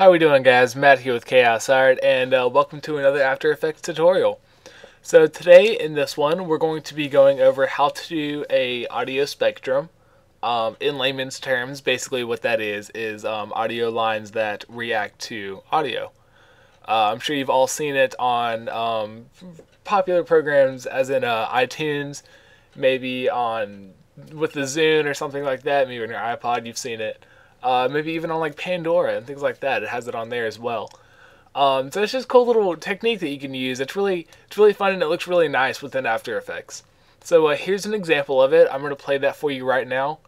How we doing guys? Matt here with Khaos Art and uh, welcome to another After Effects tutorial. So today in this one we're going to be going over how to do a audio spectrum. Um, in layman's terms basically what that is is um, audio lines that react to audio. Uh, I'm sure you've all seen it on um, popular programs as in uh, iTunes, maybe on with the Zune or something like that, maybe on your iPod you've seen it uh, maybe even on like Pandora and things like that. It has it on there as well. Um, so it's just a cool little technique that you can use. It's really it's really fun and it looks really nice within After Effects. So uh, here's an example of it. I'm going to play that for you right now,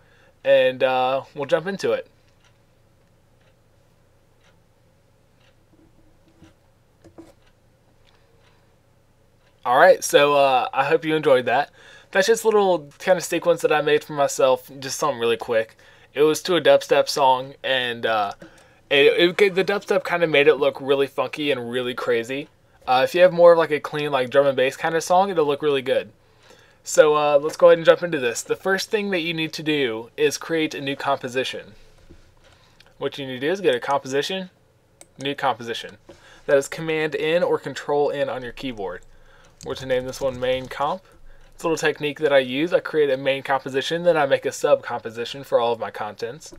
and uh, we'll jump into it. Alright, so uh, I hope you enjoyed that. That's just a little kind of sequence that I made for myself, just something really quick. It was to a dubstep song, and uh, it, it, the dubstep kind of made it look really funky and really crazy. Uh, if you have more of like a clean like drum and bass kind of song, it'll look really good. So uh, let's go ahead and jump into this. The first thing that you need to do is create a new composition. What you need to do is get a composition, new composition. That is Command N or Control N on your keyboard. We're to name this one main comp. It's a little technique that I use. I create a main composition, then I make a sub composition for all of my contents.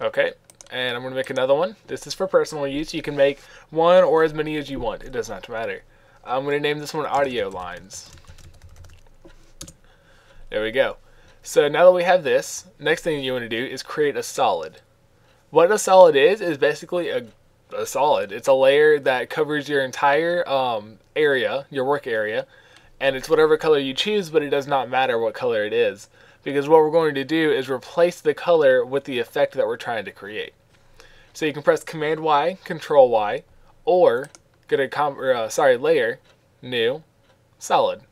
Okay, and I'm going to make another one. This is for personal use. You can make one or as many as you want. It does not matter. I'm going to name this one audio lines. There we go. So now that we have this, next thing you want to do is create a solid. What a solid is, is basically a, a solid. It's a layer that covers your entire um, area, your work area, and it's whatever color you choose, but it does not matter what color it is. Because what we're going to do is replace the color with the effect that we're trying to create. So you can press Command Y, Control Y, or get a com or, uh, sorry layer, new, solid.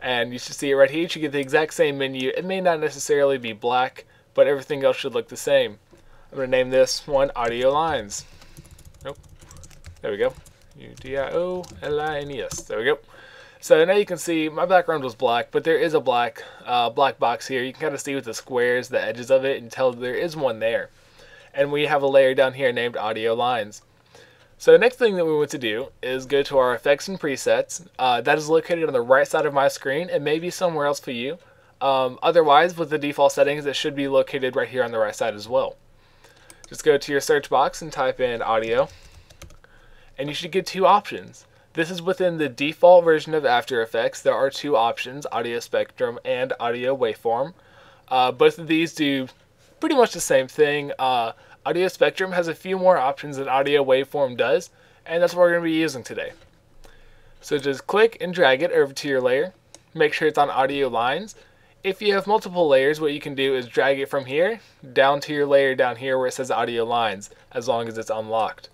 And you should see it right here. You should get the exact same menu. It may not necessarily be black, but everything else should look the same. I'm going to name this one Audio Lines. Nope. There we go. U-D-I-O-L-I-N-E-S. There we go. So now you can see my background was black, but there is a black uh, black box here. You can kind of see with the squares, the edges of it, and tell there is one there. And we have a layer down here named Audio Lines. So the next thing that we want to do is go to our effects and presets. Uh, that is located on the right side of my screen. It may be somewhere else for you. Um, otherwise, with the default settings, it should be located right here on the right side as well. Just go to your search box and type in audio and you should get two options. This is within the default version of After Effects. There are two options, Audio Spectrum and Audio Waveform. Uh, both of these do pretty much the same thing. Uh, Audio Spectrum has a few more options than Audio Waveform does, and that's what we're going to be using today. So just click and drag it over to your layer. Make sure it's on Audio Lines. If you have multiple layers, what you can do is drag it from here down to your layer down here where it says Audio Lines, as long as it's unlocked.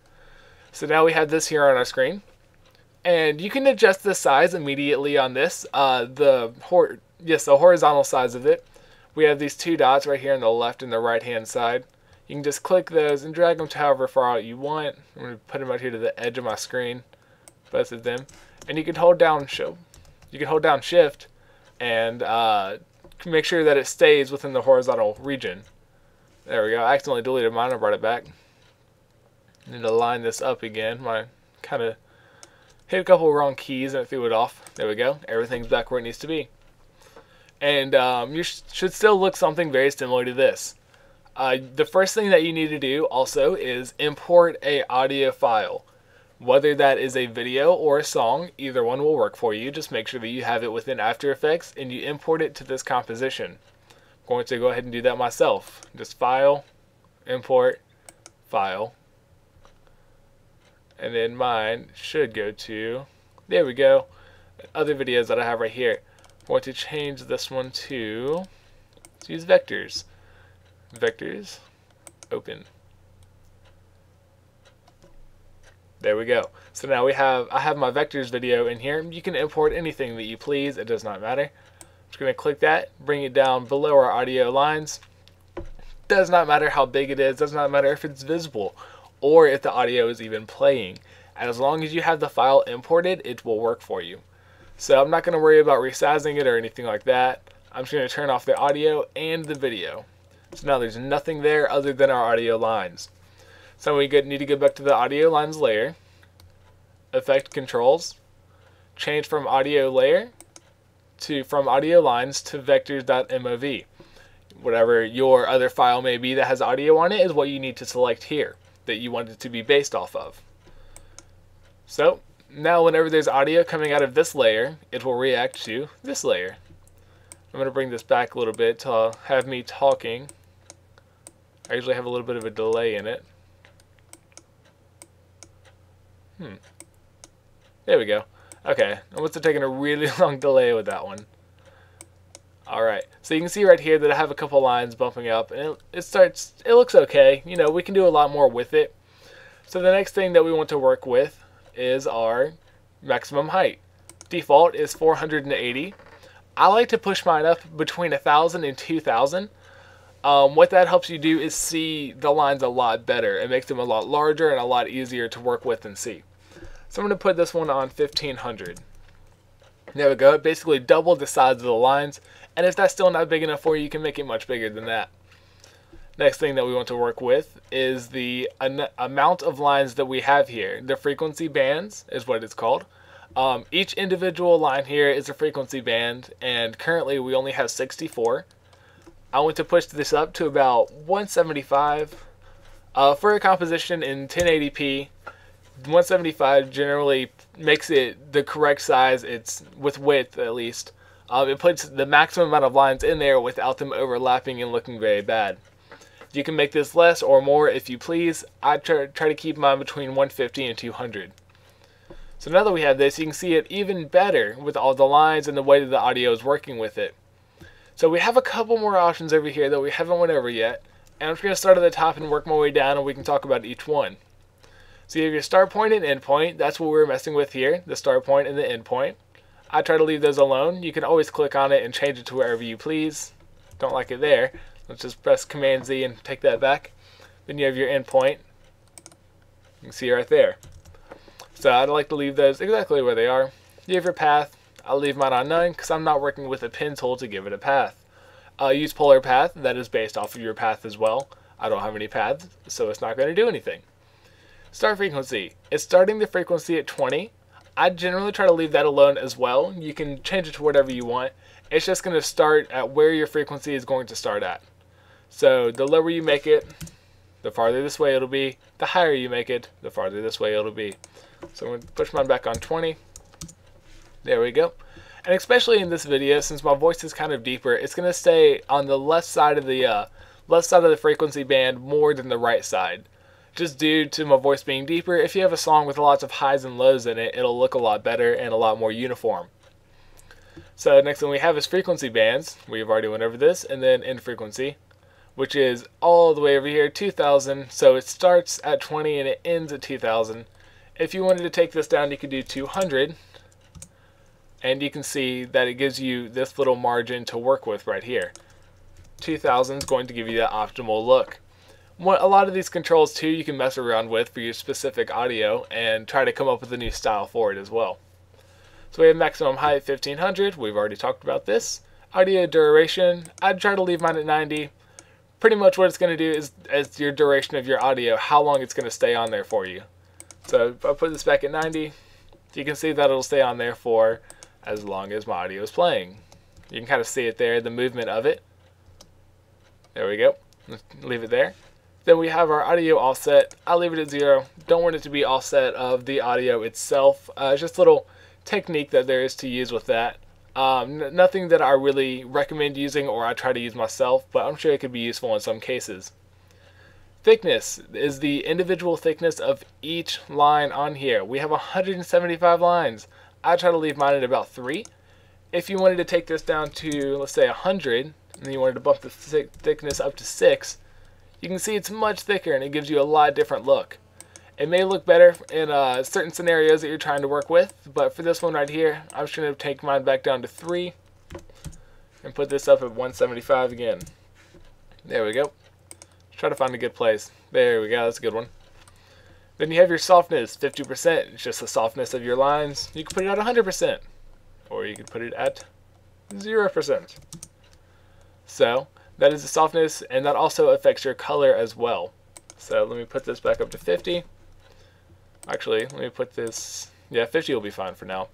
So now we have this here on our screen. And you can adjust the size immediately on this. Uh, the hor yes, the horizontal size of it. We have these two dots right here on the left and the right hand side. You can just click those and drag them to however far out you want. I'm going to put them out here to the edge of my screen, both of them. And you can hold down show. You can hold down shift and uh, make sure that it stays within the horizontal region. There we go. I accidentally deleted mine. I brought it back. Need to line this up again. My kind of hit a couple wrong keys and it threw it off. There we go. Everything's back where it needs to be. And um, you sh should still look something very similar to this. Uh, the first thing that you need to do also is import a audio file. Whether that is a video or a song, either one will work for you. Just make sure that you have it within After Effects and you import it to this composition. I'm going to go ahead and do that myself. Just File, Import, File, and then mine should go to there we go other videos that I have right here. I want to change this one to let's use vectors. Vectors open. There we go. So now we have I have my vectors video in here. You can import anything that you please it does not matter. I'm just gonna click that bring it down below our audio lines. Does not matter how big it is does not matter if it's visible or if the audio is even playing. As long as you have the file imported, it will work for you. So I'm not going to worry about resizing it or anything like that. I'm just going to turn off the audio and the video. So now there's nothing there other than our audio lines. So we need to go back to the audio lines layer, effect controls, change from audio layer to from audio lines to vectors.mov. Whatever your other file may be that has audio on it is what you need to select here that you want it to be based off of. So now whenever there's audio coming out of this layer, it will react to this layer. I'm going to bring this back a little bit to have me talking. I usually have a little bit of a delay in it. Hmm. There we go. Okay, I must have taken a really long delay with that one. Alright, so you can see right here that I have a couple lines bumping up, and it, it starts, it looks okay. You know, we can do a lot more with it. So the next thing that we want to work with is our maximum height. Default is 480. I like to push mine up between 1,000 and 2,000. Um, what that helps you do is see the lines a lot better. It makes them a lot larger and a lot easier to work with and see. So I'm going to put this one on 1500. There we go. It basically doubled the size of the lines. And if that's still not big enough for you, you can make it much bigger than that. Next thing that we want to work with is the amount of lines that we have here. The frequency bands is what it's called. Um, each individual line here is a frequency band, and currently we only have 64. I want to push this up to about 175. Uh, for a composition in 1080p, 175 generally makes it the correct size. It's with width at least. Um, it puts the maximum amount of lines in there without them overlapping and looking very bad. You can make this less or more if you please. I try, try to keep mine between 150 and 200. So now that we have this, you can see it even better with all the lines and the way that the audio is working with it. So we have a couple more options over here that we haven't went over yet. And I'm just going to start at the top and work my way down and we can talk about each one. So you have your start point and end point. That's what we're messing with here, the start point and the end point. I try to leave those alone. You can always click on it and change it to wherever you please. Don't like it there. Let's just press Command Z and take that back. Then you have your endpoint. You can see right there. So I'd like to leave those exactly where they are. You have your path. I'll leave mine on none because I'm not working with a pen tool to give it a path. I'll use polar path. That is based off of your path as well. I don't have any paths, so it's not going to do anything. Start frequency. It's starting the frequency at 20. I generally try to leave that alone as well. You can change it to whatever you want. It's just going to start at where your frequency is going to start at. So the lower you make it, the farther this way it'll be. The higher you make it, the farther this way it'll be. So I'm going to push mine back on 20. There we go. And especially in this video, since my voice is kind of deeper, it's going to stay on the left side of the uh, left side of the frequency band more than the right side. Just due to my voice being deeper, if you have a song with lots of highs and lows in it, it'll look a lot better and a lot more uniform. So next thing we have is frequency bands. We've already went over this, and then end frequency which is all the way over here, 2000. So it starts at 20 and it ends at 2000. If you wanted to take this down, you could do 200. And you can see that it gives you this little margin to work with right here. 2000 is going to give you that optimal look. What, a lot of these controls too you can mess around with for your specific audio and try to come up with a new style for it as well. So we have maximum height 1500, we've already talked about this. Audio duration, I'd try to leave mine at 90 pretty much what it's going to do is, as your duration of your audio, how long it's going to stay on there for you. So if I put this back at 90, you can see that it'll stay on there for as long as my audio is playing. You can kind of see it there, the movement of it. There we go. leave it there. Then we have our audio offset. I'll leave it at zero. Don't want it to be offset of the audio itself. Uh, just a little technique that there is to use with that. Um, nothing that I really recommend using or I try to use myself, but I'm sure it could be useful in some cases. Thickness is the individual thickness of each line on here. We have 175 lines. I try to leave mine at about 3. If you wanted to take this down to, let's say, 100, and you wanted to bump the thickness up to 6, you can see it's much thicker and it gives you a lot different look. It may look better in uh, certain scenarios that you're trying to work with, but for this one right here, I'm just going to take mine back down to 3 and put this up at 175 again. There we go. Try to find a good place. There we go, that's a good one. Then you have your softness, 50%. It's just the softness of your lines. You can put it at 100%, or you can put it at 0%. So, That is the softness, and that also affects your color as well. So let me put this back up to 50. Actually, let me put this, yeah, 50 will be fine for now.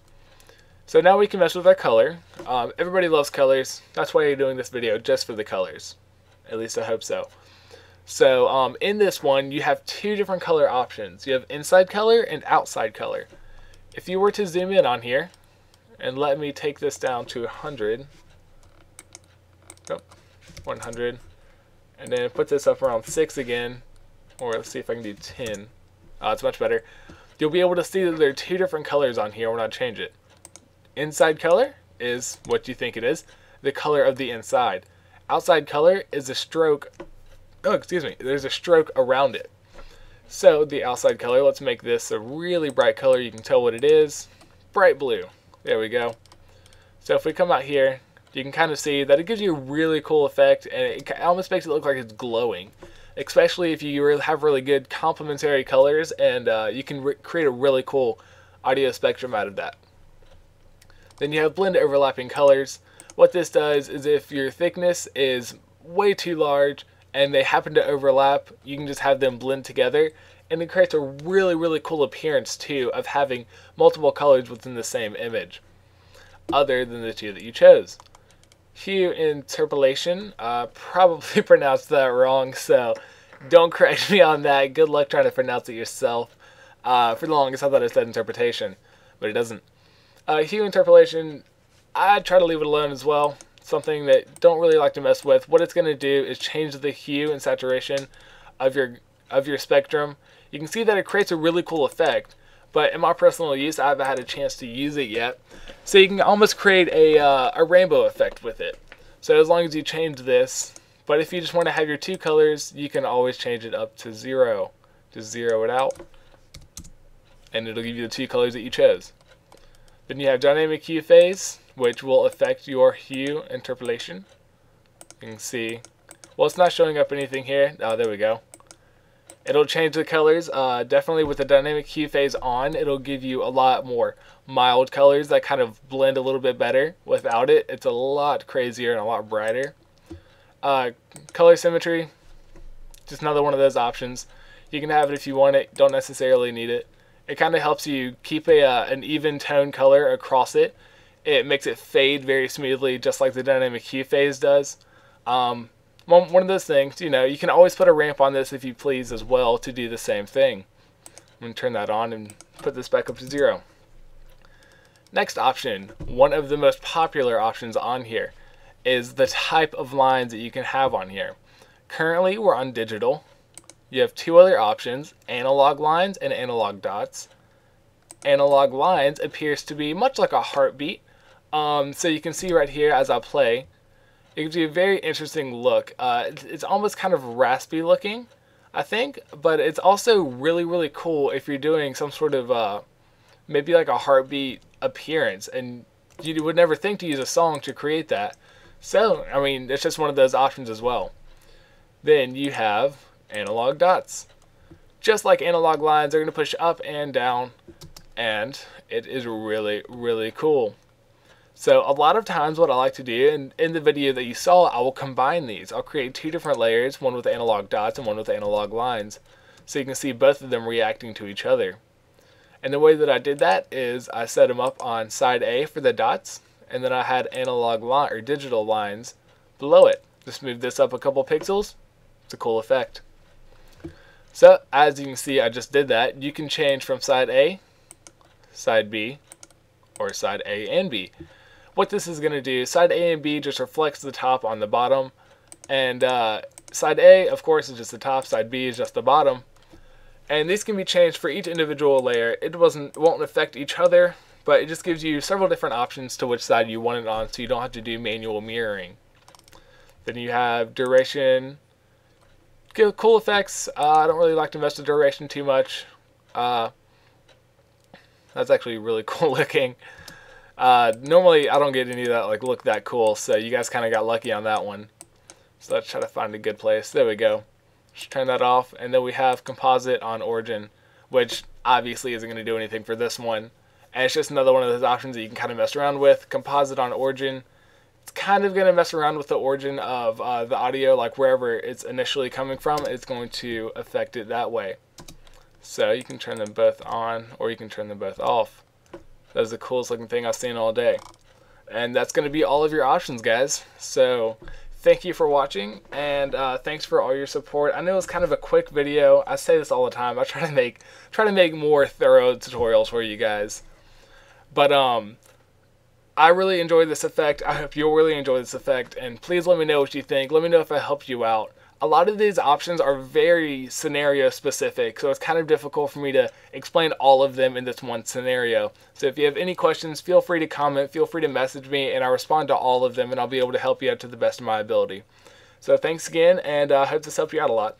So now we can mess with our color. Um, everybody loves colors. That's why you're doing this video, just for the colors. At least I hope so. So um, in this one, you have two different color options. You have inside color and outside color. If you were to zoom in on here, and let me take this down to 100, oh, 100, and then put this up around 6 again, or let's see if I can do 10. Uh, it's much better. You'll be able to see that there are two different colors on here when I change it. Inside color is what you think it is, the color of the inside. Outside color is a stroke, oh excuse me, there's a stroke around it. So the outside color, let's make this a really bright color, you can tell what it is. Bright blue, there we go. So if we come out here, you can kind of see that it gives you a really cool effect and it almost makes it look like it's glowing especially if you have really good complementary colors and uh, you can create a really cool audio spectrum out of that. Then you have blend overlapping colors. What this does is if your thickness is way too large and they happen to overlap, you can just have them blend together and it creates a really really cool appearance too of having multiple colors within the same image other than the two that you chose. Hue interpolation, uh, probably pronounced that wrong, so don't correct me on that. Good luck trying to pronounce it yourself. Uh, for the longest, I thought it said interpretation, but it doesn't. Uh, hue interpolation, I try to leave it alone as well. Something that don't really like to mess with. What it's going to do is change the hue and saturation of your of your spectrum. You can see that it creates a really cool effect, but in my personal use, I haven't had a chance to use it yet. So you can almost create a, uh, a rainbow effect with it. So as long as you change this, but if you just want to have your two colors, you can always change it up to zero. Just zero it out, and it'll give you the two colors that you chose. Then you have dynamic hue phase, which will affect your hue interpolation. You can see, well, it's not showing up anything here. Oh, there we go. It'll change the colors. Uh, definitely with the dynamic hue phase on, it'll give you a lot more mild colors that kind of blend a little bit better. Without it, it's a lot crazier and a lot brighter. Uh, color symmetry, just another one of those options. You can have it if you want it, don't necessarily need it. It kind of helps you keep a uh, an even tone color across it. It makes it fade very smoothly, just like the dynamic hue phase does. Um, one, of those things, you know, you can always put a ramp on this if you please as well to do the same thing. I'm going to turn that on and put this back up to zero. Next option, one of the most popular options on here, is the type of lines that you can have on here. Currently, we're on digital. You have two other options, analog lines and analog dots. Analog lines appears to be much like a heartbeat. Um, so you can see right here as I play, it gives you a very interesting look. Uh, it's, it's almost kind of raspy looking, I think, but it's also really, really cool if you're doing some sort of uh, maybe like a heartbeat appearance, and you would never think to use a song to create that. So, I mean, it's just one of those options as well. Then you have analog dots. Just like analog lines, they're going to push up and down, and it is really, really cool. So a lot of times what I like to do, and in the video that you saw, I will combine these. I'll create two different layers, one with analog dots and one with analog lines. So you can see both of them reacting to each other. And the way that I did that is I set them up on side A for the dots, and then I had analog line or digital lines below it. Just move this up a couple pixels. It's a cool effect. So as you can see, I just did that. You can change from side A, side B, or side A and B what this is going to do, side A and B just reflects the top on the bottom. And uh, side A, of course, is just the top. Side B is just the bottom. And these can be changed for each individual layer. It wasn't won't affect each other, but it just gives you several different options to which side you want it on so you don't have to do manual mirroring. Then you have duration. Cool effects. Uh, I don't really like to mess with duration too much. Uh, that's actually really cool looking. Uh, normally, I don't get any that like look that cool, so you guys kind of got lucky on that one. So let's try to find a good place. There we go. Just turn that off, and then we have composite on origin, which obviously isn't going to do anything for this one. And it's just another one of those options that you can kind of mess around with. Composite on origin, it's kind of going to mess around with the origin of uh, the audio, like wherever it's initially coming from, it's going to affect it that way. So you can turn them both on or you can turn them both off. That's the coolest looking thing I've seen all day. And that's going to be all of your options, guys. So thank you for watching and uh, thanks for all your support. I know it's kind of a quick video. I say this all the time. I try to make try to make more thorough tutorials for you guys. But um I really enjoyed this effect. I hope you'll really enjoy this effect and please let me know what you think. Let me know if I helped you out a lot of these options are very scenario specific, so it's kind of difficult for me to explain all of them in this one scenario. So if you have any questions, feel free to comment, feel free to message me, and I'll respond to all of them, and I'll be able to help you out to the best of my ability. So thanks again, and I uh, hope this helped you out a lot.